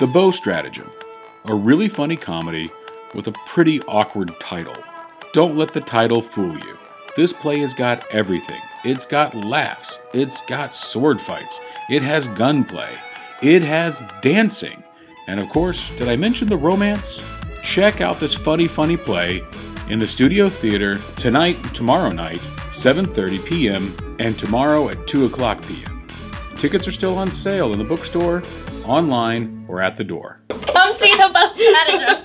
The Beaux' Stratagem, a really funny comedy with a pretty awkward title. Don't let the title fool you. This play has got everything. It's got laughs, it's got sword fights, it has gunplay, it has dancing. And of course, did I mention the romance? Check out this funny, funny play in the Studio Theater tonight, tomorrow night, 7:30 p.m., and tomorrow at 2 o'clock p.m. Tickets are still on sale in the bookstore, online, or at the door. Come see the Beaux' Stratagem.